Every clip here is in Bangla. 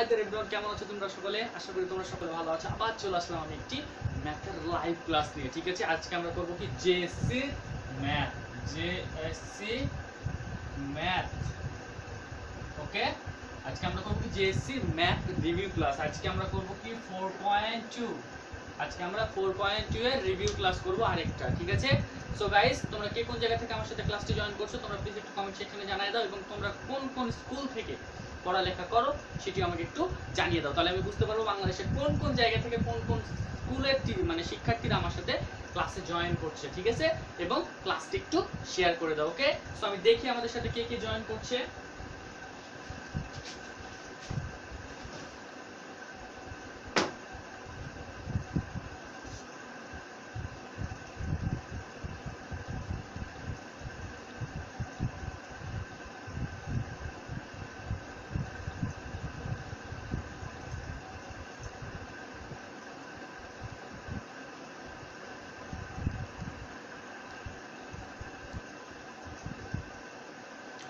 হাই দের এভরিওয়ান কেমন আছো তোমরা সকলে? আশা করি তোমরা সকলে ভালো আছো। আবার চলে আসলাম আমি একটি ম্যাথের লাইভ ক্লাস নিয়ে, ঠিক আছে? আজকে আমরা করব কি? JSC math JSC math okay আজকে আমরা করব কি? জেএসসি ম্যাথ রিভিউ ক্লাস আজকে আমরা করব কি? 4.2 আজকে আমরা 4.2 এর রিভিউ ক্লাস করব আরেকটা, ঠিক আছে? সো গাইস তোমরা কে কোন জায়গা থেকে আমার সাথে ক্লাসটি জয়েন করছ, তোমরা প্লিজ একটু কমেন্ট সেকশনে জানিয়ে দাও এবং তোমরা কোন কোন স্কুল থেকে পড়ালেখা করো সেটিও আমাকে একটু জানিয়ে দাও। তাহলে আমি বুঝতে পারব বাংলাদেশের কোন কোন জায়গা থেকে কোন কোন স্কুলের মানে শিক্ষার্থীরা আমার সাথে ক্লাসে জয়েন করছে, ঠিক আছে? এবং ক্লাসটি একটু শেয়ার করে দাও ওকে সো আমি দেখি আমাদের সাথে কে কে জয়েন করছে।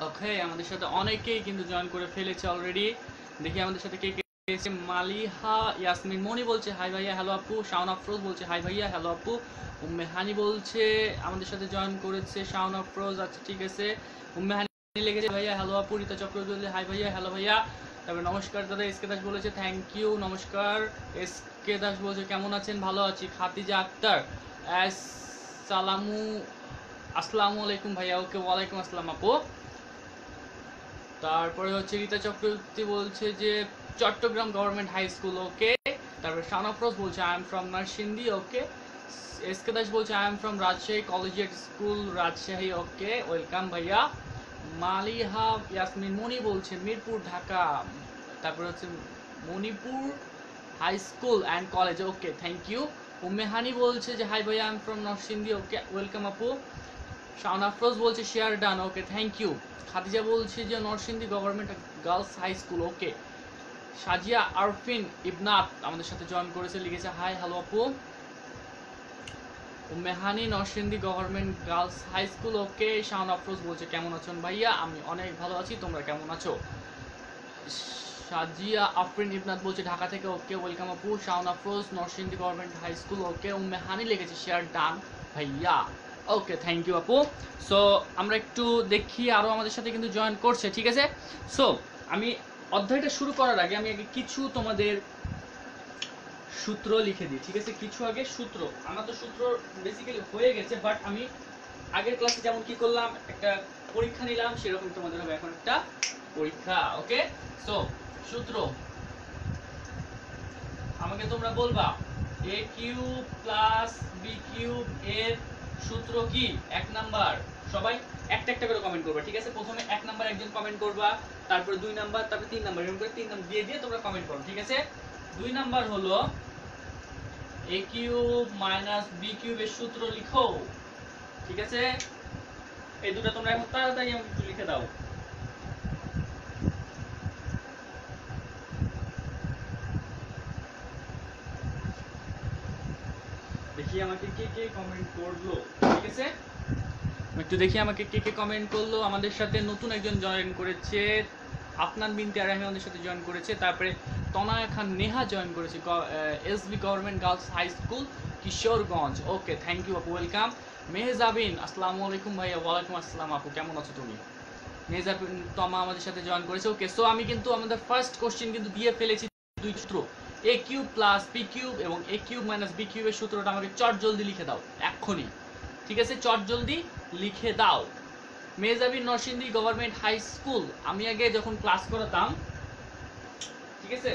ওকে আমাদের সাথে অনেকেই কিন্তু জয়েন করে ফেলেছে অলরেডি দেখি আমাদের সাথে কে কে এসেছে মালিহা, ইয়াসমিন মনি বলছে হাই ভাইয়া হ্যালো আপু। শাওন আফরোজ বলছে হাই ভাইয়া হ্যালো আপু। উম্মে হানি বলছে, আমাদের সাথে জয়েন করেছে। শাওন আফরোজ আচ্ছা ঠিক আছে। উম্মে হানি লেগেছে ভাইয়া হ্যালো আপু। রীতা চক্রবর্তী হাই ভাইয়া হ্যালো ভাইয়া। তারপরে নমস্কার দাদা এসকে দাস বলেছে থ্যাংক ইউ নমস্কার। এসকে দাস বলছে, কেমন আছেন? ভালো আছি। খাদিজা আক্তার সালামু আসসালামু আলাইকুম ভাইয়া। ওকে, ওয়ালাইকুম আসসালাম আপু। তারপরে হচ্ছে রীতা চক্রবর্তী বলছে যে Chittagong government high school okay তারপরে শানাফরোজ বলছে I am from Narsingdi okay S K Das বলছে I am from Rajshahi collegiate school Rajshahi okay welcome ভাইয়া মালিহা ইয়াসমিন মনি বলছে মিরপুর ঢাকা তারপরে হচ্ছে Manipur high school and college okay thank you Ummehani বলছে যে হাই ভাইয়া I am from Narsingdi okay welcome আপু. শাওন আফরোজ বলছে share done okay thank you Khadija বলছে যে, Narsingdi government girls high school okay Sajia Arfin Ibnat আমাদের সাথে জয়েন করেছে, লিখেছে হাই হ্যালো আপু. Mehani, Narsingdi government girls high school okay Shaon Afroz বলছে, কেমন আছেন ভাইয়া? আমি অনেক ভালো আছি, তোমরা কেমন আছো? সাজিয়া আফরিন ইবনাত বলছে, ঢাকা থেকে ওকে ওয়েলকাম আপু. Shaon Afroz, Narsingdi government high school okay Ummey Hani লিখেছে শেয়ার ডান ভাইয়া. ওকে থ্যাংক ইউ আপু সো আমরা একটু দেখি আরও আমাদের সাথে কিন্তু জয়েন করছে, ঠিক আছে? সো আমি অধ্যায়টা শুরু করার আগে আমি আগে কিছু তোমাদের সূত্র লিখে দিই, ঠিক আছে? কিছু আগে সূত্র। আমার তো সূত্র বেসিক্যালি হয়ে গেছে বাট আমি আগের ক্লাসে যেমন কি করলাম, একটা পরীক্ষা নিলাম, সেরকম তোমাদের হবে এখন একটা পরীক্ষা ওকে সো সূত্র। আমাকে তোমরা বলবা A cube plus B cube এর সূত্র কি? এক নাম্বার। সবাই একটা একটা করে কমেন্ট করবা, ঠিক আছে? প্রথমে এক নাম্বার একজন কমেন্ট করবা, তারপরে দুই নাম্বার, তারপরে তিন নাম্বার, এরকম করে তিন নাম্বার দিয়ে দিয়ে তোমরা কমেন্ট করো, ঠিক আছে? দুই নাম্বার হলো এ কিউব মাইনাস বি কিউবের সূত্র লিখো, ঠিক আছে? এই দুটো তোমরা এখন তাড়াতাড়ি আমাকে একটু লিখে দাও। দেখি আমাকে কে কমেন্ট করল, ঠিক আছে? একটু দেখি আমাকে কে কে কমেন্ট করল। আমাদের সাথে নতুন একজন জয়েন করেছে আফনান বিনতে আরাহি আমাদের সাথে জয়েন করেছে। তারপরে তনয়া খান নেহা জয়েন করেছে SB government girls high school Kishoreganj. Okay thank you আপু ওয়েলকাম মেহজাবিন আসসালামু আলাইকুম ভাইয়া, ওয়ালাইকুম আসসালাম, আপু, কেমন আছো তুমি? মেহজাবিন তমা আমাদের সাথে জয়েন করেছে। ওকে সো আমি কিন্তু আমাদের ফার্স্ট কোশ্চেন কিন্তু দিয়ে ফেলেছি দুই সূত্র। A cube plus P cube এবং এ কিউব মাইনাস বি কিউবের সূত্রটা আমাকে চট জলদি লিখে দাও, এক্ষুনি। ঠিক আছে? চট জলদি লিখে দাও। Mehjabin Narsingdi government high school আমি আগে যখন ক্লাস করাতাম, ঠিক আছে?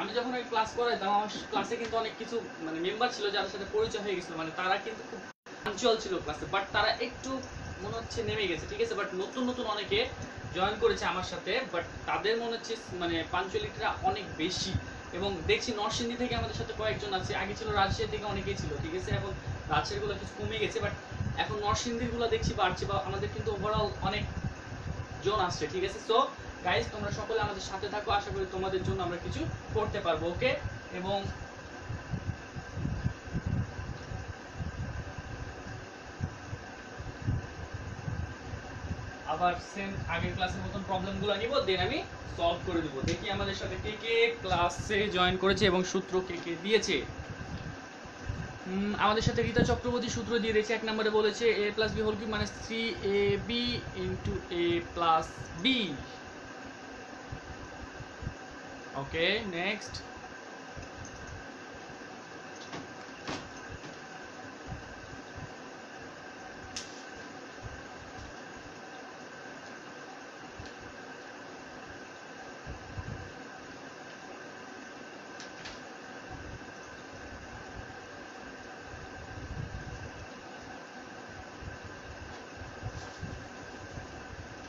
আমি যখন আগে ক্লাস করাতাম আমার ক্লাসে কিন্তু অনেক কিছু মানে মেম্বার ছিল যাদের সাথে পরিচয় হয়ে গেছিল মানে তারা কিন্তু খুব পাঞ্চুয়াল ছিল ক্লাসে বাট তারা একটু মনে হচ্ছে নেমে গেছে, ঠিক আছে? বাট নতুন নতুন অনেকে জয়েন করেছে আমার সাথে বাট তাদের মনে হচ্ছে মানে পাঞ্চুয়ালিটিটা অনেক বেশি। এবং দেখছি নরসিংদী থেকে আমাদের সাথে কয়েকজন আছে। আগে ছিল রাজশাহী থেকে অনেকেই ছিল, ঠিক আছে? এখন রাজশাহীগুলো কিছু কমে গেছে বাট এখন নরসিংদীগুলো দেখছি বাড়ছে বা আমাদের কিন্তু ওভারঅল অনেক জন আসছে, ঠিক আছে? সো গাইজ তোমরা সকলে আমাদের সাথে থাকো। আশা করি তোমাদের জন্য আমরা কিছু করতে পারব ওকে এবং আবার সেম আগের ক্লাসের মতন প্রবলেমগুলো নিব দেন আমি সলভ করে দেবো। দেখি আমাদের সাথে কে কে ক্লাসে জয়েন করেছে এবং সূত্র কে কে দিয়েছে। আমাদের সাথে রীতা চক্রবর্তী সূত্র দিয়ে দিয়েছে, এক নম্বরে বলেছে এ প্লাস বি হোল মানে three A B into A plus B okay next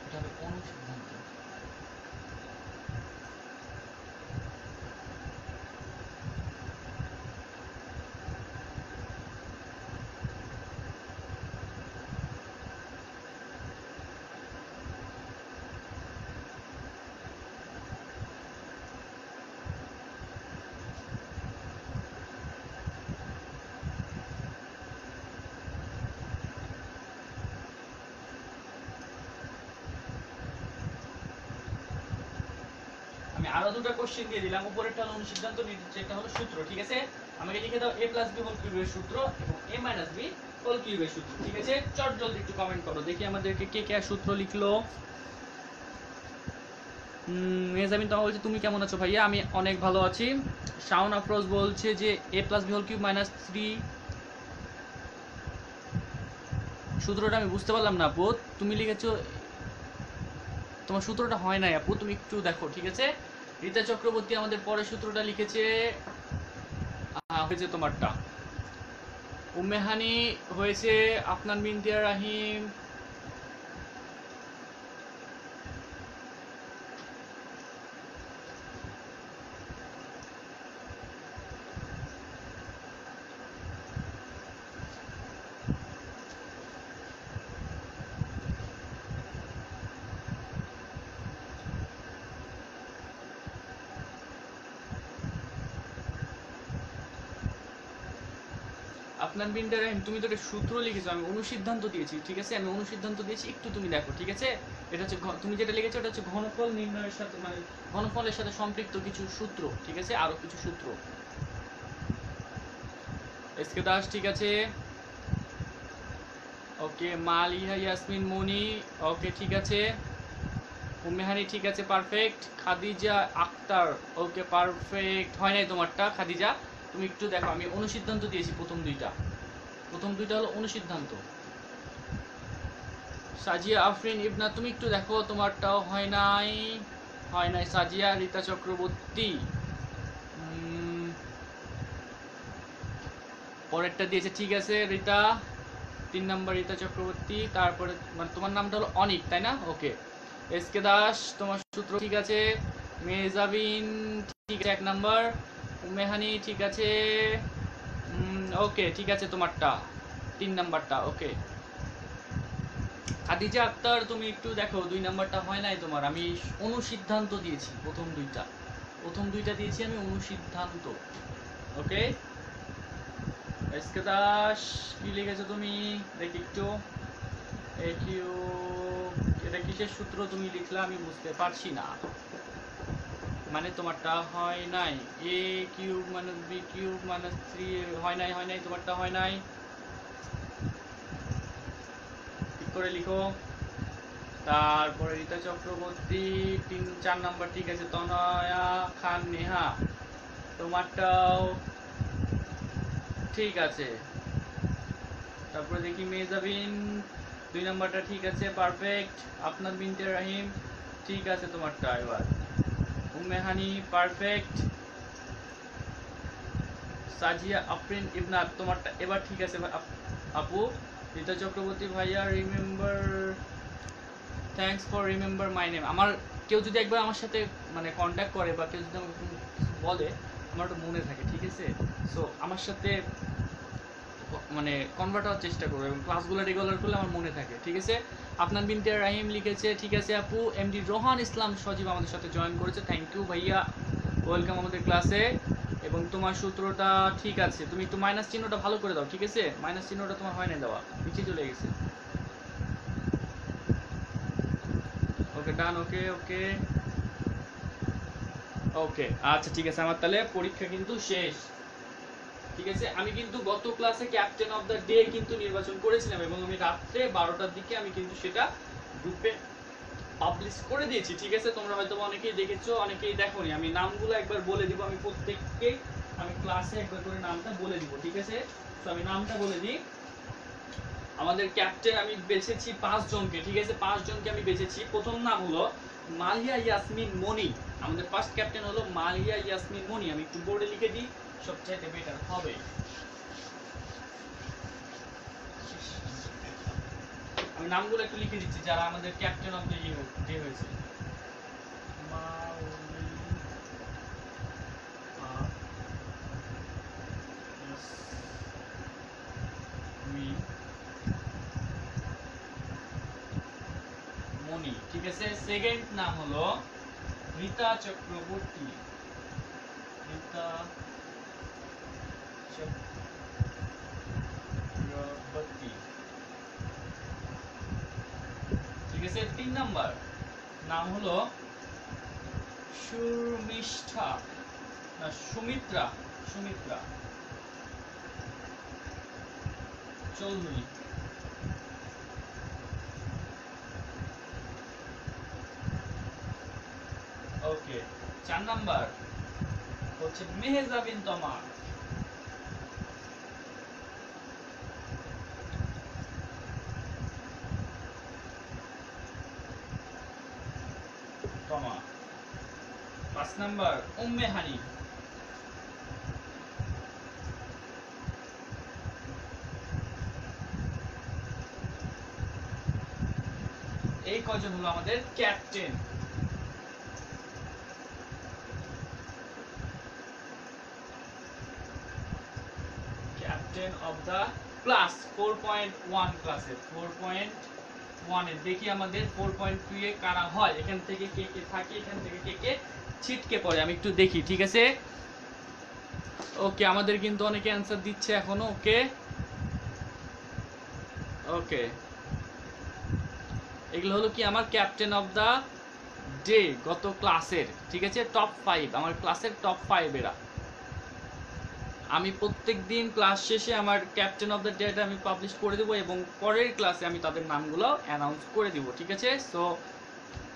এটা হবে অনুসিদ্ধান্ত আমি আরও দুটো কোশ্চেন দিয়ে দিলাম। উপরেরটা হলো অনুসিদ্ধান্ত একটা হলো সূত্র, ঠিক আছে? আমাকে লিখে দাও a বি হোল কিউবের সূত্র এবং a বি হোল কিউবের সূত্র, ঠিক আছে? চট জলদি একটু কমেন্ট করো, দেখি আমাদেরকে কে কে সূত্র লিখলো। মেজামিন তোমার বলছে, তুমি কেমন আছো ভাইয়া? আমি অনেক ভালো আছি। শাওন আফরোজ বলছে যে, a plus B whole cube minus three সূত্রটা আমি বুঝতে পারলাম না, আপু। তুমি লিখেছো, তোমার সূত্রটা হয় নাই, আপু। তুমি একটু দেখো, ঠিক আছে? রীতা চক্রবর্তী আমাদের পরের সূত্রটা লিখেছে হয়েছে তোমারটা। উম্মেহানি হয়েছে আফনান বিনতিয়া রাহিম আপনার রাহিম, তুমি তো একটা সূত্র লিখেছো, আমি অনুসিদ্ধান্ত দিয়েছি, ঠিক আছে? আমি অনুসিদ্ধান্ত দিয়েছি, একটু তুমি দেখো, ঠিক আছে? এটা হচ্ছে তুমি যেটা লিখেছো ওটা হচ্ছে ঘনফল নির্ণয়ের সাথে মানে ঘনফলের সাথে সম্পৃক্ত কিছু সূত্র, ঠিক আছে? আরও কিছু সূত্র। এসকে দাস, ঠিক আছে? ওকে মালিহা ইয়াসমিন মনি, ওকে, ঠিক আছে? উম্মেহানি, ঠিক আছে perfect Khadija Akhtar, okay perfect হয় নাই তোমারটা, খাদিজা? তুমি একটু দেখো, আমি অনুসিদ্ধান্ত দিয়েছি প্রথম দুইটা। প্রথম দুইটা হলো অনুসিদ্ধান্ত। সাজিয়া আফরিন, ইবনা, তুমি একটু দেখো, তোমারটাও হয় নাই হয় নাই। সাজিয়া, রীতা চক্রবর্তী। পরেরটা দিয়েছে, ঠিক আছে, রীতা। তিন নম্বর, রীতা চক্রবর্তী। তারপরে মানে তোমার নামটা হলো অনিক, তাই না? ওকে। এস কে দাস, তোমার সূত্র ঠিক আছে। মেজাবিন ঠিক আছে, এক নাম্বার। উমেহানি ঠিক আছে। ওকে, ঠিক আছে তোমারটা। তিন নাম্বারটা ওকে খাদিজা আক্তার, তুমি একটু দেখো, দুই নাম্বারটা হয় নাই তোমার। আমি অনুসিদ্ধান্ত দিয়েছি, প্রথম দুইটা। প্রথম দুইটা দিয়েছি আমি অনুসিদ্ধান্ত ওকে এসকে দাস কি লিখেছো তুমি? দেখি একটু। একিউ এটা কিসের সূত্র তুমি লিখলা আমি বুঝতে পারছি না। মানে তোমারটা হয় নাই। A cube minus B cube minus three হয় নাই হয় নাই, তোমারটা হয় নাই ঠিক করে লিখো। তারপরে রীতা চক্রবর্তী, তিন, চার নাম্বার, ঠিক আছে, তনয়া খান, নেহা, তোমারটাও ঠিক আছে। তারপরে দেখি মেজাবিন দুই নাম্বারটা ঠিক আছে পারফেক্ট আপনার বিনতে রাহিম, ঠিক আছে তোমারটা এবার। উম্মেহানি পারফেক্ট সাজিয়া, আফরিন ইবনাত তোমারটা এবার ঠিক আছে আপ- রীতা চক্রবর্তী ভাইয়া remember thanks for remember my name আমার, কেউ যদি একবার আমার সাথে মানে কন্ট্যাক্ট করে বা কেউ যদি আমাকে বলে, আমার ওটা মনে থাকে, ঠিক আছে? সো আমার সাথে মানে কনভার্ট হওয়ার চেষ্টা করব এবং ক্লাসগুলো রেগুলার করলে আমার মনে থাকে, ঠিক আছে? আপনার বিনতিয়া রাহিম লিখেছে, ঠিক আছে আপু। এমডি রোহান ইসলাম সজীব আমাদের সাথে জয়েন করেছে। থ্যাংক ইউ ভাইয়া। ওয়েলকাম আমাদের ক্লাসে এবং তোমার সূত্রটা ঠিক আছে। তুমি একটু মাইনাস চিহ্নটা ভালো করে দাও, ঠিক আছে? মাইনাস চিহ্নটা তোমার হয় না দেওয়া। নিচে চলে গেছে। ওকে ডান ওকে ওকে ওকে আচ্ছা ঠিক আছে। আমার তাহলে পরীক্ষা কিন্তু শেষ। ঠিক আছে? আমি কিন্তু গত ক্লাসে ক্যাপ্টেন অফ দ্য ডে কিন্তু নির্বাচন করেছিলাম এবং আমি রাত্রে বারোটার দিকে আমি কিন্তু সেটা গ্রুপে পাবলিশ করে দিয়েছি, ঠিক আছে? তোমরা হয়তো অনেকেই দেখেছ, অনেকেই দেখোনি। আমি নামগুলো একবার বলে দিব, আমি প্রত্যেককে আমি ক্লাসে একবার করে নামটা বলে দিব, ঠিক আছে? তো আমি নামটা বলে দিই। আমাদের ক্যাপ্টেন আমি বেছেছি পাঁচ জনকে, ঠিক আছে? পাঁচ জনকে আমি বেছেছি। প্রথম নাম হলো মালিয়া ইয়াসমিন মনি। আমাদের ফার্স্ট ক্যাপ্টেন হলো মালিয়া ইয়াসমিন মনি। আমি একটু বোর্ডে লিখে দিই, সবচাইতে বেটার হবে। আমি নামগুলো একটু লিখে দিচ্ছি, যারা আমাদের ক্যাপ্টেন অফ দ্য ডে হয়েছে। মনি ঠিক আছে? সেকেন্ড নাম হলো রীতা চক্রবর্তী। রীতা চক্রবর্তী। আছে তিন নাম্বার। নাম হলো সুমিষ্ঠা, না, সুমিত্রা সুমিত্রা। চৌধুরী। ওকে, চার নাম্বার। হচ্ছে মেহেজা বিন তমা তমা পাঁচ নাম্বার উম্মে হানি এই কজন হলো আমাদের captain captain of four point one ক্লাসে ফোর পয়েন্ট ওয়ানে দেখি আমাদের ফোর পয়েন্ট টু এ কারা হয়। এখান থেকে কে কে থাকে, এখান থেকে কে কে ছিটকে পড়ে, আমি একটু দেখি, ঠিক আছে? ওকে, আমাদের কিন্তু অনেকে অ্যান্সার দিচ্ছে এখনও, ওকে? ওকে। এগুলো হলো কি আমার ক্যাপ্টেন অফ দ্য ডে গত ক্লাসের ঠিক আছে? টপ ফাইভ আমার ক্লাসের টপ ফাইভ এরা। আমি প্রত্যেক দিন ক্লাস শেষে আমার ক্যাপ্টেন অফ দ্য ডেটা আমি পাবলিশ করে দেবো এবং পরের ক্লাসে আমি তাদের নামগুলো অ্যানাউন্স করে দিব, ঠিক আছে? সো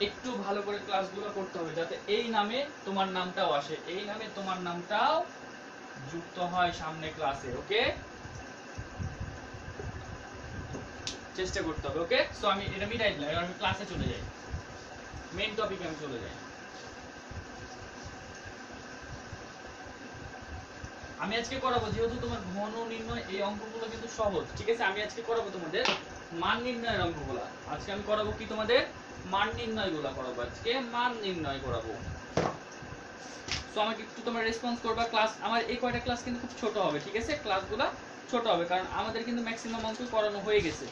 একটু ভালো করে ক্লাসগুলো করতে হবে যাতে এই নামে তোমার নামটাও আসে, এই নামে তোমার নামটাও যুক্ত হয় সামনে ক্লাসে ওকে চেষ্টা করতে হবে ওকে সো আমি এটা মিটাই দিলাম আমি ক্লাসে চলে যাই। মেইন টপিকে আমি চলে যাই। আমি আজকে করাবো, যেহেতু তোমার ঘন নির্ণয়, এই অঙ্কগুলো কিন্তু সহজ, ঠিক আছে? আমি আজকে করাবো তোমাদের মান নির্ণয়ের অঙ্কগুলো। আজকে আমি করাবো কি তোমাদের? মান নির্ণয়গুলা করাবো আজকে, মান নির্ণয় করাবো। তো আমাকে একটু তোমরা রেসপন্স করবা ক্লাস আমার এই কয়টা ক্লাস কিন্তু খুব ছোট হবে, ঠিক আছে? ক্লাসগুলো ছোট হবে, কারণ আমাদের কিন্তু ম্যাক্সিমাম অঙ্ক করানো হয়ে গেছে।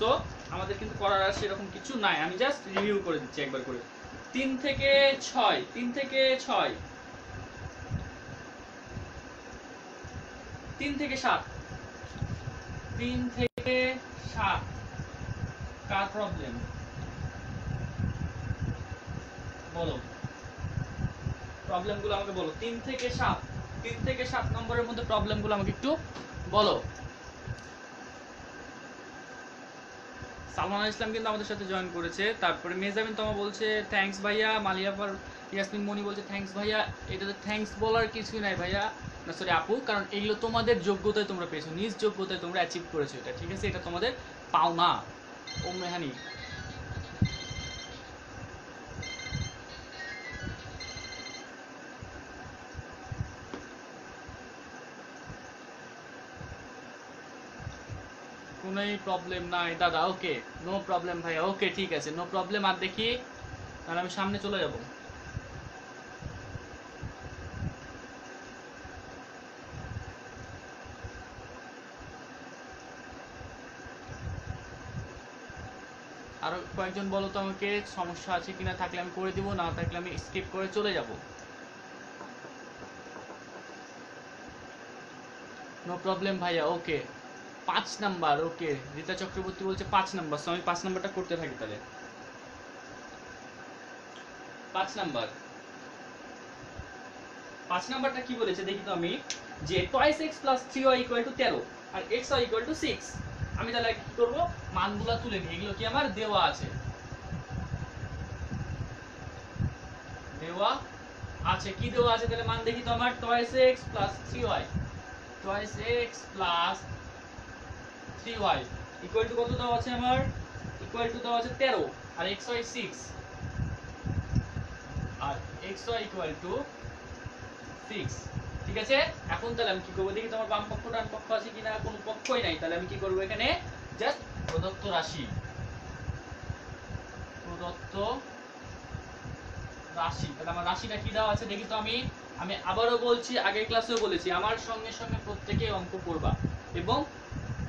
তো আমাদের কিন্তু করার আর সেরকম কিছু নাই। আমি জাস্ট রিভিউ করে দিচ্ছি একবার করে। তিন থেকে ছয়, তিন থেকে ছয়। তিন থেকে সাত। তিন থেকে সাত। কার প্রবলেম বলো। প্রবলেমগুলো আমাকে বলো। তিন থেকে সাত। তিন থেকে সাত নম্বরের মধ্যে প্রবলেমগুলো আমাকে একটু বলো। সালমান ইসলাম কিন্তু আমাদের সাথে জয়েন করেছে। তারপরে মেজাবিন তোমা বলছে থ্যাঙ্কস ভাইয়া। মালিয়াফার, ইয়াসমিন মনি বলছে থ্যাঙ্কস ভাইয়া। এটাতে থ্যাঙ্কস বলার কিছুই নাই ভাইয়া। না সরি আপু, কারণ এগুলো তোমাদের যোগ্যতায় তোমরা পেয়েছ। নিজ যোগ্যতায় তোমরা অ্যাচিভ করেছ এটা, ঠিক আছে? এটা তোমাদের পাওনা। ও মেহানি কোনোই প্রবলেম নাই দাদা ওকে নো প্রবলেম ভাইয়া ওকে ঠিক আছে নো প্রবলেম আর দেখি তাহলে আমি সামনে চলে যাব আরও কয়েকজন বলো তো আমাকে, সমস্যা আছে কিনা থাকলে আমি করে দিব, না থাকলে আমি স্কিপ করে চলে যাব। নো প্রবলেম ভাইয়া ওকে পাঁচ নাম্বার ওকে রীতা চক্রবর্তী বলছে পাঁচ নাম্বার আমি পাঁচ নাম্বারটা করতে থাকি তাহলে। পাঁচ নাম্বার। পাঁচ নাম্বারটা কি বলেছে দেখি তো আমি, যে twice X plus three Y equal to তেরো, আর X Y equal to six আমি তাহলে কি করব? মানগুলা তুলে নিই। এগুলো কি আমার? দেওয়া আছে। দেওয়া আছে। কি দেওয়া আছে? তাহলে মান দেখি তো আমার। Twice X plus three Y twice X plus three Y equal to কত দেওয়া আছে আমার? ইকুয়াল টু দেওয়া আছে তেরো। আর x Y six R X Y equal to six ঠিক আছে? এখন তাহলে আমি কি করব? দেখি তোমার বাম পক্ষ, ডান পক্ষ আছে কিনা? কোনো পক্ষই নাই। তাহলে আমি কি করব এখানে? জাস্ট প্রদত্ত রাশি। প্রদত্ত রাশি। তাহলে আমার রাশিটা কি দেওয়া আছে? দেখি তো আমি আমি আবারও বলছি, আগের ক্লাসেও বলেছি, আমার সঙ্গে সঙ্গে প্রত্যেকে অঙ্ক করবা। এবং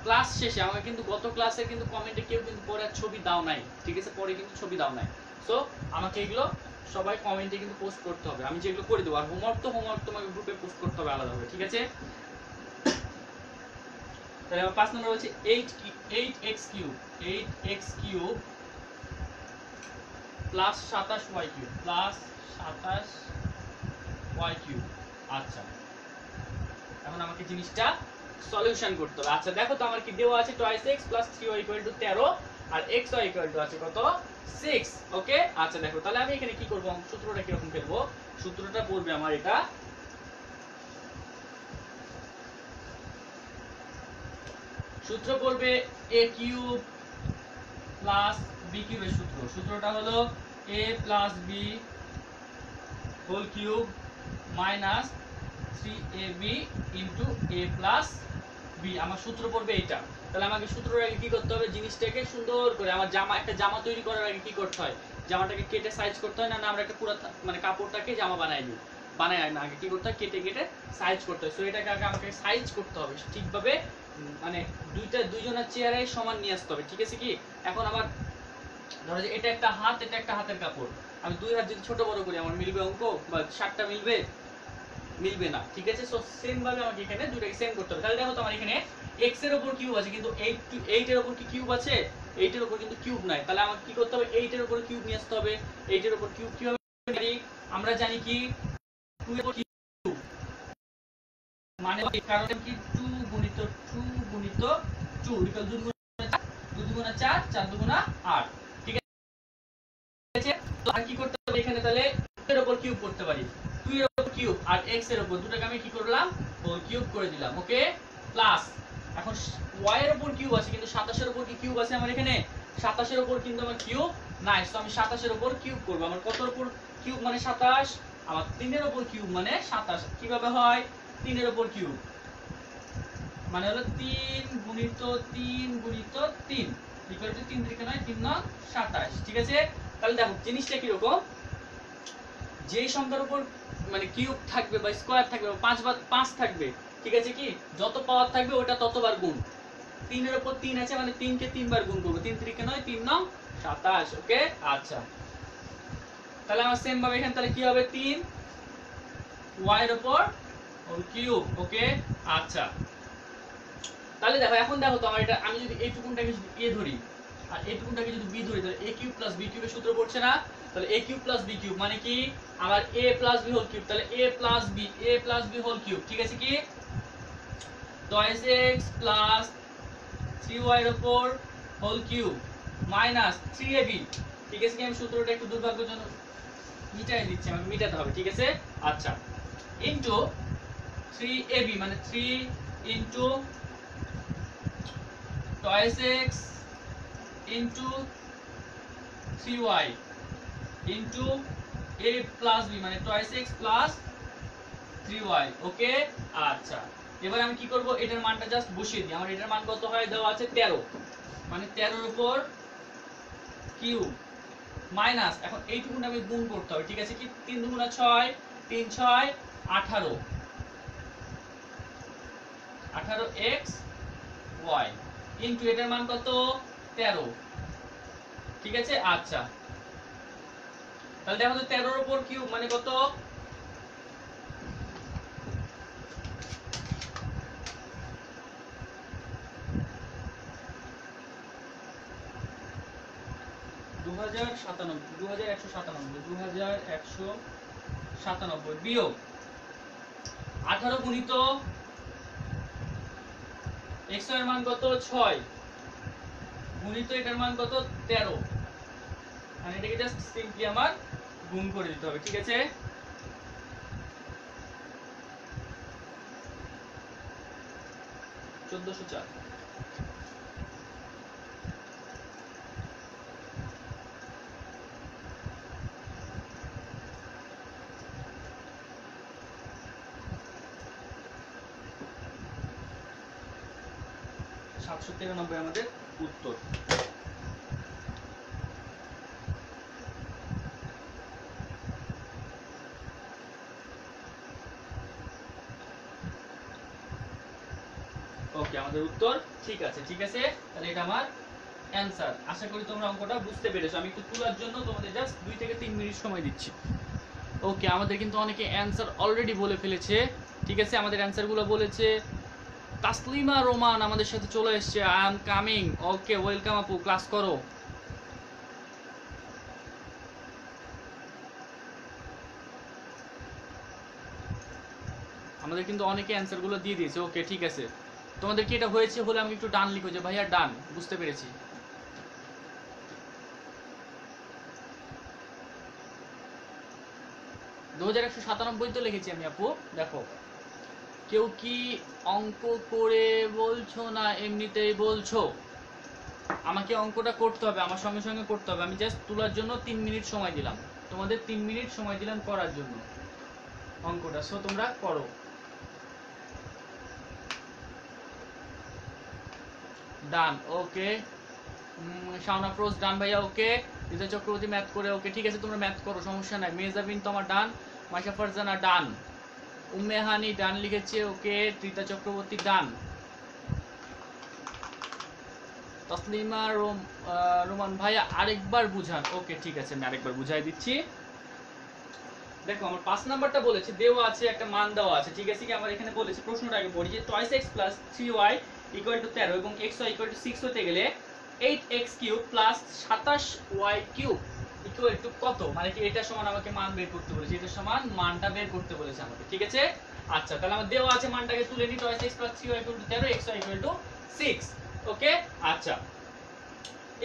ক্লাস শেষে, আমাকে কিন্তু গত ক্লাসে কিন্তু কমেন্টে কেউ কিন্তু পরে ছবি দাও নাই। ঠিক আছে? পরে কিন্তু ছবি দাও নাই। সো আমাকে এগুলো সবাই কমেন্টে কিন্তু পোস্ট করতে হবে। আমি যেগুলো করে দেবো, আর হোমওয়ার্ক তো হোমওয়ার্ক তোমাকে গ্রুপে পোস্ট করতে হবে আলাদাভাবে, ঠিক আছে? তাহলে আমার পাঁচ নম্বর হচ্ছে eight eight X cube eight X cube plus সাতাশ ওয়াই কিউব প্লাস সাতাশ ওয়াই কিউব আচ্ছা। এখন আমাকে জিনিসটা সলিউশন করতে হবে। আচ্ছা দেখো তো আমার কি দেওয়া আছে twice X plus three Y equal to তেরো। আর এক্স ওয়াই ইকুয়াল টু আছে কত? সিক্স ওকে আচ্ছা দেখো, তাহলে আমি এখানে কি করব? সূত্রটা কীরকম ফেলব? সূত্রটা পড়বে আমার এটা সূত্র পড়বে এ কিউব প্লাস বি কিউবের সূত্র। সূত্রটা হলো A plus B whole cube minus three A B into A plus B, আমার সূত্র পড়বে এটা। তাহলে আমাকে সূত্রের আগে কি করতে হবে? জিনিসটাকে সুন্দর করে আমার জামা, একটা জামা তৈরি করার আগে কি করতে হয়? জামাটাকে কেটে সাইজ করতে হয়, না আমরা একটা পুরো মানে কাপড়টাকে জামা বানাই দিই। বানাই না, আগে কি করতে হয়? কেটে কেটে সাইজ করতে হয়। সো এটাকে আগে আমাকে সাইজ করতে হবে। ঠিকভাবে মানে দুইটা, দুইজনের চেয়ারে সমান নিয়ে আসতে হবে। ঠিক আছে কি? এখন আমার, ধরো যে এটা একটা হাত, এটা একটা হাতের কাপড়। আমি দুই হাত যদি ছোট বড় করি, আমার মিলবে অঙ্ক? বা শার্টটা মিলবে? মিলবে না, ঠিক আছে? সো সেম ভাবে আমাকে এখানে দুটাকে সেম করতে হবে। তাহলে দেখো তো আমার এখানে x এর উপর কিউব আছে, কিন্তু 8 টু 8 এর উপর কি কিউব আছে? 8 এর উপর কিন্তু কিউব নাই। তাহলে আমাকে কি করতে হবে? 8 এর উপর কিউব নিয়ে আসতে হবে। 8 এর উপর কিউব কি হবে? আমরা জানি কি 2 এর কিউব মানে? কারণ কি 2 গুণিত 2 গুণিত 2 ইকুয়াল 2 গুণিত 2 দুগুণা 4 4 দুগুণা 8 ঠিক আছে? তো আর কি করতে হবে এখানে? তাহলে 2 এর উপর কিউব করতে পারি 2 এর উপর কিউব আর x এর উপর দুটাকে আমি কি করলাম? হোল কিউব করে দিলাম, ওকে? প্লাস এখন y এর উপর কিউব আছে, কিন্তু 27 এর উপর কি কিউব আছে আমার এখানে? 27 এর উপর কিন্তু আমার কিউব নাই তো আমি 27 এর উপর কিউব করব। আমার কত এর উপর কিউব মানে 27 আমার 3 এর উপর কিউব মানে 27 কীভাবে হয়? 3 এর উপর কিউব। মানে হলো 3 গুণিত 3 গুণিত 3 ইকুয়াল টু 3 থেকে নয় 3 নং 27 ঠিক আছে? তাহলে দেখো, জিনিসটা কি রকম যেই সংখ্যার উপর মানে কিউব থাকবে বা স্কোয়ার থাকবে, বা পাঁচ বা পাঁচ থাকবে, ঠিক আছে কি? যত পাওয়ার থাকবে ওটা ততবার গুণ। তিনের উপর তিন আছে মানে তিনকে তিনবার গুণ করব। তিন তিরিকে নয়, তিন নং সাতাশ, ওকে? আচ্ছা। তাহলে আমার সেম ভাবে এখানে তাহলে কি হবে? তিন ওয়াই এর উপর কিউব, ওকে? আচ্ছা। তাহলে দেখো, এখন দেখো তো আমার এটা, আমি যদি এইটুকুনটাকে যদি এ ধরি, আর এইটুকুনটাকে যদি বি ধরি, তাহলে এ কিউব প্লাস বি কিউবের সূত্র পড়ছে না? তাহলে A cube plus B cube মানে কি? আমার A plus B whole cube তাহলে A plus B A plus B whole cube ঠিক আছে কি? Twice X plus three Y এর উপর whole cube minus three A B ঠিক আছে কি? আমি সূত্রটা একটু দুর্ভাগ্যজনক মিটাই দিচ্ছি, আমাকে মিটাতে হবে, ঠিক আছে? আচ্ছা ইন্টু থ্রি এ বি মানে three into twice X into three Y into A plus B মানে twice X plus three Y okay আচ্ছা। এবার আমি কি করব? এটার মানটা জাস্ট বসিয়ে দিই। আমার এটার মান কত হয়? দেওয়া আছে তেরো। মানে তেরোর উপর কিউ মাইনাস, এখন এইটুকুন আমি গুণ করতে হবে, ঠিক আছে কি? তিন দুগুণা ছয়, তিন ছয়, আঠারো। আঠারো এক্স ওয়াই ইন্টু এটার মান কত? তেরো। ঠিক আছে? আচ্ছা। তাহলে দেখো তো তেরোর উপর কিউব মানে কত? দু হাজার সাতানব্বই দু হাজার একশো সাতানব্বই দু হাজার একশো সাতানব্বই বিয়োগ। আঠারো গুণিত এক্সের মান কত? ছয়। গুণিত এটার মান কত? তেরো। মানে এটাকে জাস্ট সিম্পলি আমার গুণ করে দিতে হবে ঠিক আছে? চোদ্দশো চার। সাতশো তিরানব্বই আমাদের উত্তর। ওকে আমাদের উত্তর। ঠিক আছে ঠিক আছে? তাহলে এটা আমার অ্যানসার আশা করি তোমরা অঙ্কটা বুঝতে পেরেছ। আমি একটু তোলার জন্য তোমাদের জাস্ট দুই থেকে তিন মিনিট সময় দিচ্ছি। ওকে আমাদের কিন্তু অনেকে অ্যানসার অলরেডি বলে ফেলেছে। ঠিক আছে, আমাদের অ্যানসারগুলো বলেছে। তাসলিমা রোমান আমাদের সাথে চলে এসেছে। I am coming okay welcome আপু ক্লাস করো। আমাদের কিন্তু অনেকে অ্যানসারগুলো দিয়ে দিয়েছে। ওকে ঠিক আছে। তোমাদের কি এটা হয়েছে হলে আমি একটু ডান লিখো যে ভাইয়া ডান, বুঝতে পেরেছি। দু হাজার একশো সাতানব্বই তো লিখেছি আমি আপু, দেখো। কেউ কি অঙ্ক করে বলছো না এমনিতেই বলছো? আমাকে অঙ্কটা করতে হবে, আমার সঙ্গে সঙ্গে করতে হবে। আমি জাস্ট তোলার জন্য তিন মিনিট সময় দিলাম। তোমাদের তিন মিনিট সময় দিলাম করার জন্য অঙ্কটা। সো তোমরা করো। ডান ওকে শাওনা ফ্রোজ ডান ভাইয়া ওকে বিজয় চক্রবর্তী ম্যাথ করে ওকে ঠিক আছে, তোমরা ম্যাথ করো, সমস্যা নাই। মেজাবিন তোমার ডান মাইশা ফারজানা ডান উম্মেহানি ডান লিখেছে ওকে ত্রিতা চক্রবর্তী ডান তসলিমা রোম রোমান ভাইয়া, আরেকবার বুঝান। ওকে ঠিক আছে, আমি আরেকবার বুঝাই দিচ্ছি। দেখো, আমার পাঁচ নাম্বারটা বলেছে, দেওয়া আছে, একটা মান দেওয়া আছে। ঠিক আছে কি? আমার এখানে বলেছে, প্রশ্নটা আগে পড়ি যে twice X plus three Y equal to তেরো এবং X Y equal to six হতে গেলে এইট এক্স কিউব প্লাস সাতাশ ওয়াই কিউব ইকুয়াল টু কত? মানে কি এটা সমান আমাকে মান বের করতে বলেছে। এটা সমান মানটা বের করতে বলেছে আমাকে, ঠিক আছে? আচ্ছা তাহলে আমার দেওয়া আছে মানটাকে তুলে নিই twice X plus three equal to তেরো X Y equal to six okay আচ্ছা।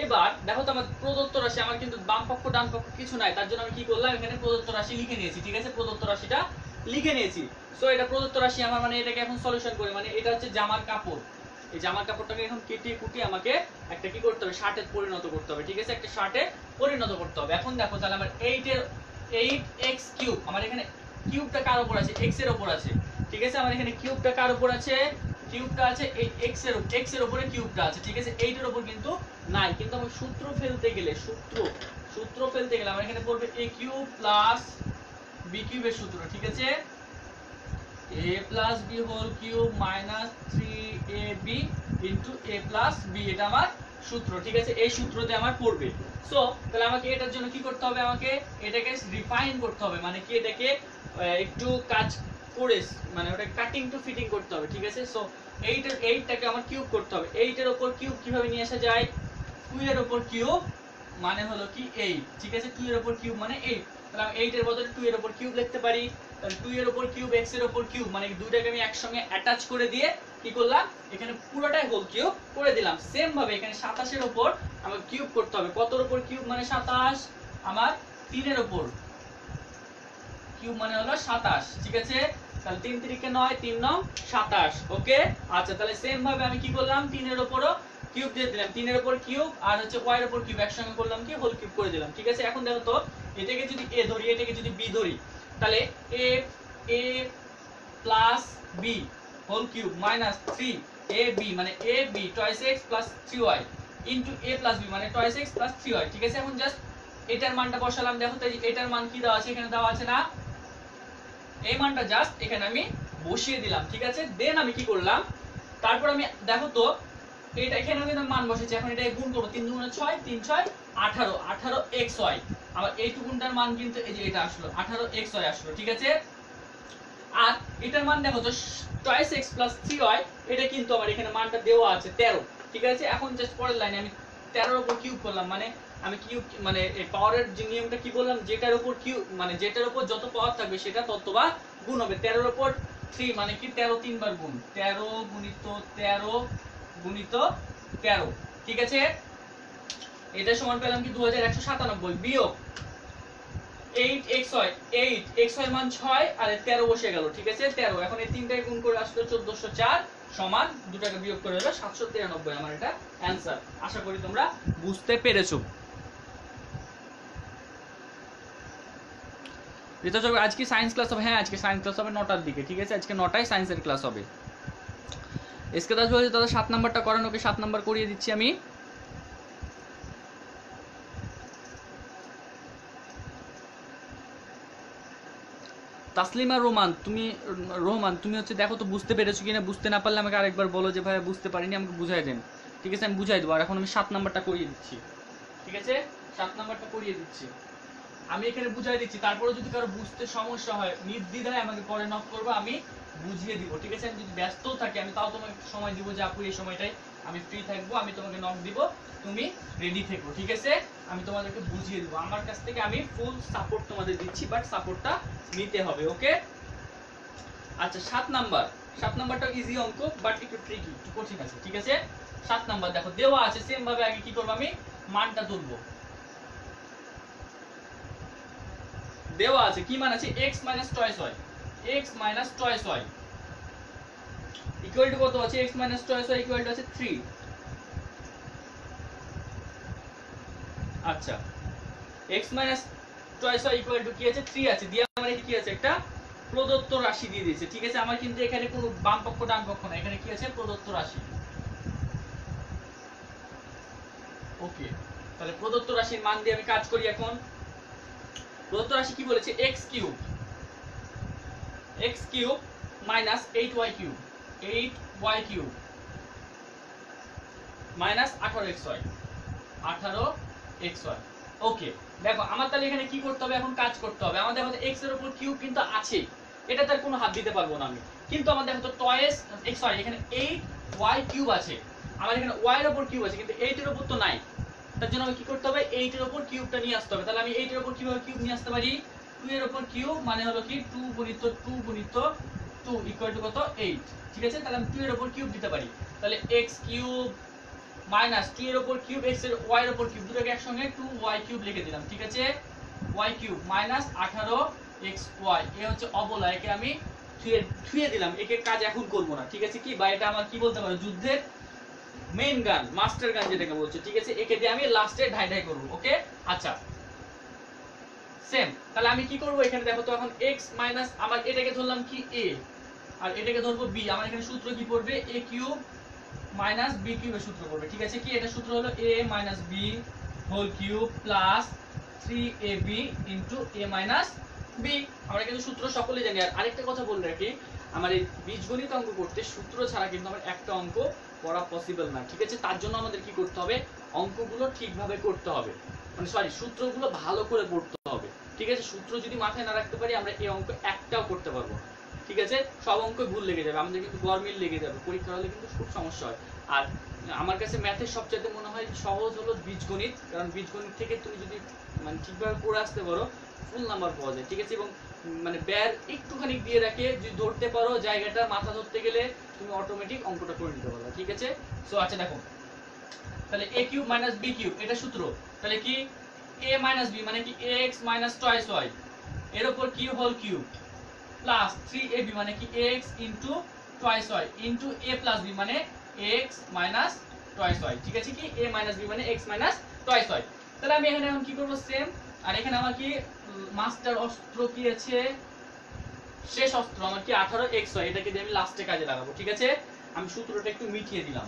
এবার দেখো তো আমার প্রদত্ত রাশি, আমার কিন্তু বাম পক্ষ, ডান পক্ষ কিছু নাই, তার জন্য আমি কি করলাম? এখানে প্রদত্ত রাশি লিখে নিয়েছি, ঠিক আছে? প্রদত্ত রাশিটা লিখে নিয়েছি। সো এটা প্রদত্ত রাশি আমার মানে এটাকে এখন সলিউশন করে মানে এটা হচ্ছে জামার কাপড়। এই জামার কাপড়টাকে এখন কেটে কুটিয়ে আমাকে একটা কি করতে হবে, শার্টে পরিণত করতে হবে, ঠিক আছে? একটা শার্টে পরিণত করতে হবে। এখন দেখো তাহলে আমার 8 এর 8x কিউব আমার এখানে কিউবটা কার উপর আছে? x এর উপর আছে। ঠিক আছে? আমার এখানে কিউবটা কার উপর আছে? কিউবটা আছে এই x এর x এর উপরে কিউবটা আছে, ঠিক আছে? 8 এর উপর কিন্তু নাই। কিন্তু আমার সূত্র ফেলতে গেলে, সূত্র সূত্র ফেলতে গেলে আমার এখানে পড়বে a কিউব প্লাস b কিউবের সূত্র, ঠিক আছে? A plus b minus three A B into A plus B এটা আমার সূত্র, ঠিক আছে? এই সূত্রতে আমার পড়বে। সো তাহলে আমাকে এটার জন্য কি করতে হবে? আমাকে এটাকে রিফাইন করতে হবে মানে কি এটাকে একটু কাজ করে মানে ওটা কাটিং টু ফিটিং করতে হবে, ঠিক আছে? সো এইটার এইটটাকে আমার কিউব করতে হবে। এইটের ওপর কিউব কীভাবে নিয়ে আসা যায়? টু এর ওপর কিউব মানে হলো কি এইট ঠিক আছে? টু এর ওপর কিউব মানে এইট তাহলে আমি এইট এর বদলে টু এর ওপর কিউব লিখতে পারি। তাহলে টু এর ওপর কিউব এক্সের ওপর কিউব মানে দুইটাকে আমি একসঙ্গে অ্যাটাচ করে দিয়ে কি করলাম? এখানে পুরোটাই হোল কিউব করে দিলাম। সেম ভাবে এখানে সাতাশের ওপর আমাকে কিউব করতে হবে। কতর ওপর কিউব মানে সাতাশ? আমার তিনের ওপর কিউব মানে হলো সাতাশ, ঠিক আছে? তাহলে তিন তিরিকে নয়, তিন নং সাতাশ ওকে আচ্ছা তাহলে সেম ভাবে আমি কি করলাম? তিনের ওপরও কিউব দিয়ে দিলাম। তিনের ওপর কিউব আর হচ্ছে ওয়াই এর ওপর কিউব একসঙ্গে করলাম কি? হোল কিউব করে দিলাম। ঠিক আছে? এখন দেখো তো এটাকে যদি এ ধরি, এটাকে যদি বি ধরি, তাহলে A A plus B whole cube minus three A B মানে A B twice X plus three Y into A plus B মানে twice X plus three Y ঠিক আছে? এখন জাস্ট এটার মানটা বসালাম, দেখো তো যে এটার মান কি দেওয়া আছে? এখানে দেওয়া আছে না? এই মানটা জাস্ট এখানে আমি বসিয়ে দিলাম, ঠিক আছে? দেন আমি কি করলাম? তারপর আমি, দেখো তো এটা এখানে কিন্তু মান বসেছি। এখন এটা গুণ করব। তিন দুগুণে ছয়, তিন ছয়, আঠারো। আঠারো এক্স ওয়াই। আবার এইটুকুনটার মান কিন্তু এই যে এটা আসলো। আঠারো এক্স ওয়াই আসলো, ঠিক আছে? আর এটার মান দেখো তো, twice X plus three Y, এটা কিন্তু আমার এখানে মানটা দেওয়া আছে, তেরো। ঠিক আছে? এখন জাস্ট পরের লাইনে আমি তেরোর উপর কিউব করলাম। মানে আমি কিউব মানে এই পাওয়ারের যে নিয়মটা কি বললাম, যেটার উপর কিউ মানে যেটার উপর যত পাওয়ার থাকবে সেটা ততবার গুণ হবে। তেরোর উপর থ্রি মানে কি? তেরো তিনবার গুণ। তেরো গুণিত তেরো গুণিত তেরো। ঠিক আছে? এটা সমান পেলাম কি দু হাজার একশো সাতানব্বই। বিয়োগ এইট এক্স হয় এইট এক্স মান ছয়, আর তেরো বসে গেল, ঠিক আছে? তেরো। এখন এই তিনটাকে গুণ করে আসলো চোদ্দশো চার সমান দুটাকে বিয়োগ করে হলো সাতশো তিরানব্বই, আমার এটা অ্যান্সার আশা করি তোমরা বুঝতে পেরেছ। ঋতু আজকে সায়েন্স ক্লাস হবে। হ্যাঁ আজকে সায়েন্স ক্লাস হবে নটার দিকে, ঠিক আছে? আজকে নটায় সায়েন্সের ক্লাস হবে। এসকে দাস বলছে, দাদা, সাত নাম্বারটা করেন, ওকে সাত নাম্বার করিয়ে দিচ্ছি আমি। তাসলিমা রোমান, তুমি রোমান, তুমি হচ্ছে দেখো তো বুঝতে পেরেছ কিনা, বুঝতে না পারলে আমাকে আরেকবার বলো যে ভাই বুঝতে পারিনি, আমাকে বুঝাই দেন। ঠিক আছে, আমি বুঝাই দেবো, আর এখন আমি সাত নাম্বারটা করিয়ে দিচ্ছি। ঠিক আছে? সাত নাম্বারটা করিয়ে দিচ্ছি। আমি এখানে বুঝাই দিচ্ছি। তারপরে যদি কারও বুঝতে সমস্যা হয়, নির্দ্বিধায় আমাকে পরে নক করব, আমি বুঝিয়ে দিব, ঠিক আছে? আমি যদি ব্যস্তও থাকি, আমি তাও তোমাকে সময় দিব যে, আপু, এই সময়টাই আমি ফ্রি থাকব, আমি তোমাকে নক দিব, তুমি রেডি থেকো, ঠিক আছে? আমি তোমাদেরকে বুঝিয়ে দিব। আমার কাছ থেকে আমি ফুল সাপোর্ট তোমাদের দিচ্ছি বাট সাপোর্টটা নিতে হবে ওকে আচ্ছা সাত নাম্বার। সাত নাম্বারটা ইজি অঙ্ক বাট একটু ট্রিকি একটু কঠিন আছে, ঠিক আছে? সাত নাম্বার, দেখো, দেওয়া আছে সেম ভাবে আগে কি করব আমি? মানটা তুলবো। দেওয়া আছে, কি মান আছে? x মাইনাস চয়েস হয় x মাইনাস চয়েস হয় ইকুয়াল টু কত আছে? x মাইনাস চয়েস হয় ইকুয়াল টু আছে 3 আচ্ছা। x মাইনাস চয়েস হয় ইকুয়াল টু কি আছে? 3 আছে। দিয়ে আমার কি আছে? একটা প্রদত্ত রাশি দিয়ে দিয়েছে। ঠিক আছে? আমার কিন্তু এখানে কোনো বাম পক্ষ, ডান পক্ষ না এখানে কি আছে? প্রদত্ত রাশি। ওকে তাহলে প্রদত্ত রাশির মান দিয়ে আমি কাজ করি এখন। প্রদত্ত রাশি কি বলেছে? X cube x cube minus 8y cube 8y cube minus 18xy 18xy okay দেখো, আমার তাহলে এখানে কি করতে হবে? এখন কাজ করতে হবে। আমাদের দেখো x এর উপর কিউব কিন্তু আছে। এটা তার কোনো হাত দিতে পারব না আমি। কিন্তু আমাদের দেখো তো টয়েস সরি এখানে 8y কিউব আছে। আমার এখানে y এর উপর কিউব আছে, কিন্তু 8 এর উপর তো নাই। তার জন্য আমি কি করতে হবে? 8 এর উপর কিউবটা নিয়ে আসতে হবে। তাহলে আমি 8 এর উপর কীভাবে কিউব নিয়ে আসতে পারি? 2 এর উপর কিউব মানে হলো কি? 2 গুণিত 2 গুণিত 2 ইকুয়াল টু কত? 8 ঠিক আছে? তাহলে আমি 2 এর উপর কিউব দিতে পারি। তাহলে x কিউব মাইনাস 2 এর উপর কিউব x এর y এর উপর কিউব দুটোকে একসঙ্গে 2y কিউব লিখে দিলাম। ঠিক আছে? y কিউব মাইনাস 18xy এ হচ্ছে অবলা। একে আমি ছুঁয়ে ছুঁয়ে দিলাম। একে কাজ এখন করব না। ঠিক আছে কি? বা এটা আমার কি বলতে পারো? যুদ্ধের মেইন গান মাস্টার গান যেটাকে বলছে, ঠিক আছে? একে দিয়ে আমি লাস্টে ঢাই ঢাই করব ওকে আচ্ছা। সেম তাহলে আমি কি করব এখানে? দেখো তো এখন x মাইনাস আমার এটাকে ধরলাম কি? A আর এটাকে ধরবো b আমার এখানে সূত্র কি পড়বে? A কিউব মাইনাস b কিউবের সূত্র পড়বে, ঠিক আছে? কি? এটা সূত্র হলো a minus b whole cube plus 3ab into a minus b আমরা কিন্তু সূত্র সকলেই জানি। আর আরেকটা কথা বলে রাখি আমার এই বীজগণিত অঙ্ক করতে সূত্র ছাড়া কিন্তু আমার একটা অঙ্ক করা পসিবল না। ঠিক আছে? তার জন্য আমাদের কি করতে হবে? অঙ্কগুলো ঠিকভাবে করতে হবে। মানে সরি সূত্রগুলো ভালো করে পড়তে হবে। ঠিক আছে? সূত্র যদি মাথায় না রাখতে পারি, আমরা এই অঙ্ক একটাও করতে পারব। ঠিক আছে? সব অঙ্ক ভুল লেগে যাবে। আমাদের কিন্তু গরমিল লেগে যাবে। পরীক্ষা হলে কিন্তু খুব সমস্যা হয়। আর আমার কাছে ম্যাথের সবচেয়ে মনে হয় সহজ হলো বীজগণিত। কারণ বীজগণিত থেকে তুমি যদি মানে ঠিকভাবে পড়ে আসতে পারো ফুল নাম্বার পাওয়া যায়, ঠিক আছে? এবং মানে ব্যার একটুখানি দিয়ে রাখে যদি ধরতে পারো জায়গাটা, মাথা ধরতে গেলে তুমি অটোমেটিক অঙ্কটা করে নিতে পারবে, ঠিক আছে? সো আচ্ছা দেখো। তাহলে a cube minus b cube এটা সূত্র। তাহলে কি? A মাইনাস b মানে কি? X মাইনাস টয়েস y এর উপর cube whole cube plus 3ab মানে কি? X into twice y into a plus b মানে x মাইনাস টয়েস y ঠিক আছে কি? A মাইনাস b মানে x মাইনাস টয়েস y তাহলে আমি এখানে এখন কি করব? সেম আর এখানে আমার কি? মাস্টার অস্ত্র আছে শেষ অস্ত্র, আমার কি 18 x হয়? এটাকে আমি লাস্টে কাজে লাগাবো, ঠিক আছে? আমি সূত্রটা একটু মিটিয়ে দিলাম।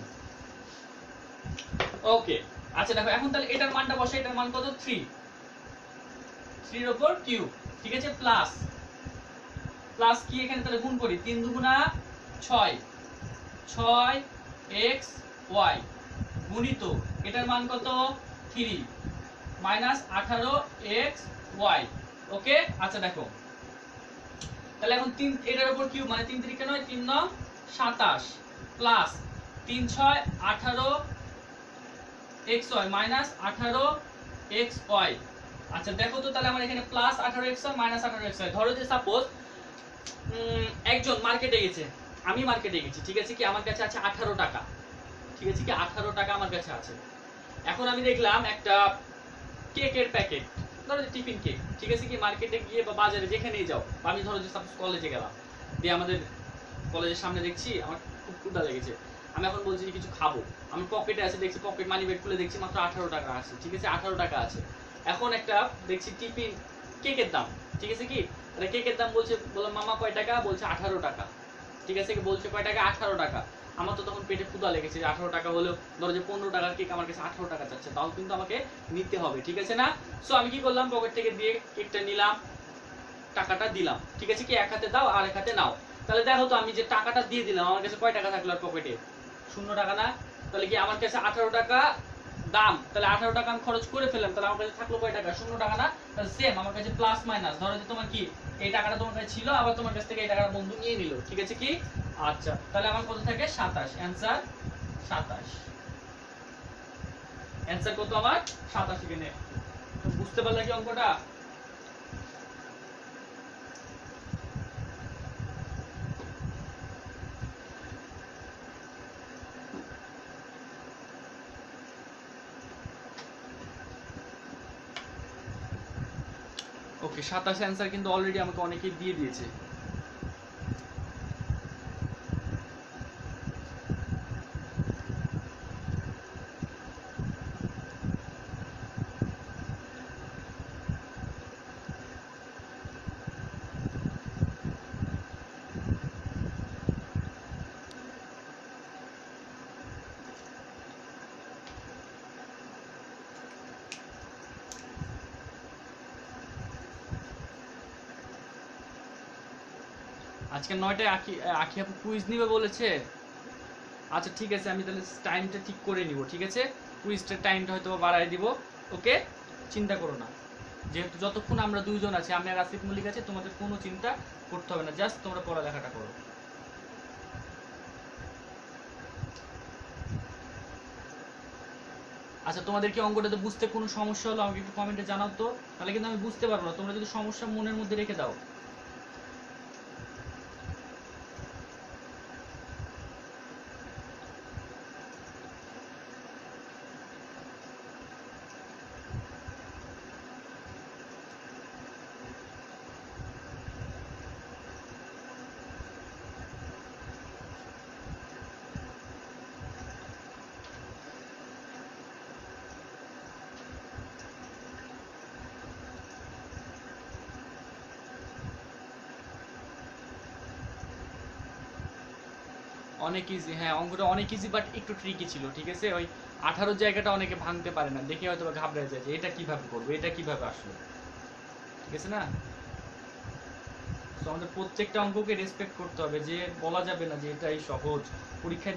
ওকে আচ্ছা দেখো, এখন তাহলে এটার মানটা বসে, এটার মান কত? 3 3 এর উপর কিউব ঠিক আছে? প্লাস প্লাস কি এখানে তাহলে গুণ করি? 3 দুগুণা 6 6 x y গুণিত, এটার মান কত? 3 মাইনাস 18 x y ওকে আচ্ছা দেখো। তাহলে এখন তিন, এটার উপর কিউব মানে তিন তিরিকে নয়, তিন নং, সাতাশ। প্লাস তিন ছয়, আঠারো এক্স মাইনাস আঠারো এক্স ওয়াই আচ্ছা দেখো তো তাহলে আমার এখানে প্লাস আঠারো এক্স মাইনাস আঠারো এক্স ওয়াই ধরো যে সাপোজ একজন মার্কেটে গেছে। আমি মার্কেটে গেছি, ঠিক আছে কি? আমার কাছে আছে আঠারো টাকা। ঠিক আছে কি? আঠারো টাকা আমার কাছে আছে। এখন আমি দেখলাম একটা কেকের প্যাকেট ধরো যে টিফিন কেক ঠিক আছে কি? মার্কেটে গিয়ে বা বাজারে যেখানেই যাও, বা আমি ধরো যে সাপোজ কলেজে গেলাম, দিয়ে আমাদের কলেজের সামনে দেখছি, আমার খুব ক্ষুধা লেগেছে। আমি এখন বলছি যে কিছু খাব। আমি পকেটে আছে, দেখছি পকেট মানি ব্যাগ খুলে দেখছি মাত্র আঠারো টাকা আছে, ঠিক আছে? আঠারো টাকা আছে। এখন একটা দেখছি টিফিন কেকের দাম, ঠিক আছে কি? কেকের দাম বলছে, বললাম, মামা, কয় টাকা? বলছে, আঠারো টাকা। ঠিক আছে কি? বলছে, কয় টাকা? আঠারো টাকা। আমার তো তখন পেটে ক্ষুধা লেগেছে যে আঠারো টাকা হলেও ধরো যে পনেরো টাকার কেক আমার কাছে আঠারো টাকা চাচ্ছে, তাও কিন্তু আমাকে নিতে হবে, ঠিক আছে না? সো আমি কি করলাম? পকেট থেকে দিয়ে কেকটা নিলাম, টাকাটা দিলাম, ঠিক আছে কি? এক হাতে দাও, আর এক হাতে নাও। তাহলে দেখো তো, আমি যে টাকাটা দিয়ে দিলাম, আমার কাছে কয় টাকা থাকল আর পকেটে শূন্য টাকা না? তাহলে কি আমার কাছে আঠারো টাকা দাম, তাহলে আঠারো টাকা আমি খরচ করে ফেললাম, তাহলে আমার কাছে থাকল কয় টাকা? শূন্য টাকা না? তাহলে সেম আমার কাছে প্লাস মাইনাস ধরো যে তোমার কি, এই টাকাটা তোমার কাছে ছিল, আবার তোমার কাছ থেকে এই টাকাটা বন্ধু নিয়ে নিল। ঠিক আছে কি? আচ্ছা তাহলে আমার কত থাকে? সাতাশ। অ্যান্সার সাতাশ। অ্যান্সার কত আমার? সাতাশ এখানে। বুঝতে পারলে কি অঙ্কটা? সাতাশ অ্যান্সার কিন্তু অলরেডি আমাকে অনেকেই দিয়ে দিয়েছে। আজকে নয়টায় আখি আখি আপু কুইজ নিবে বলেছে। আচ্ছা ঠিক আছে, আমি তাহলে টাইমটা ঠিক করে নিব, ঠিক আছে? কুইজটার টাইমটা হয়তো বাড়ায় দিব, ওকে? চিন্তা করো না। যেহেতু যতক্ষণ আমরা দুইজন আছি, আমি আর আসিফ মল্লিক আছে, তোমাদের কোনো চিন্তা করতে হবে না জাস্ট তোমরা পড়ালেখাটা করো। আচ্ছা তোমাদের কি অঙ্কটা তো বুঝতে কোনো সমস্যা হলো? আমাকে একটু কমেন্টে জানাও তো। তাহলে কিন্তু আমি বুঝতে পারব না। তোমরা যদি সমস্যা মনের মধ্যে রেখে দাও। অনেক ইজি হ্যাঁ অঙ্কটা অনেক ইজি বাট একটু ট্রিকি ছিল, ঠিক আছে? ওই আঠারো জায়গাটা অনেকে ভাঙতে পারে না, দেখে হয়তো ঘাবড়ে যায় যে এটা কীভাবে করব, এটা কীভাবে আসলো, ঠিক আছে না? তো আমাদের প্রত্যেকটা অঙ্ককে রেসপেক্ট করতে হবে যে বলা যাবে না যে এটাই সহজ, পরীক্ষায়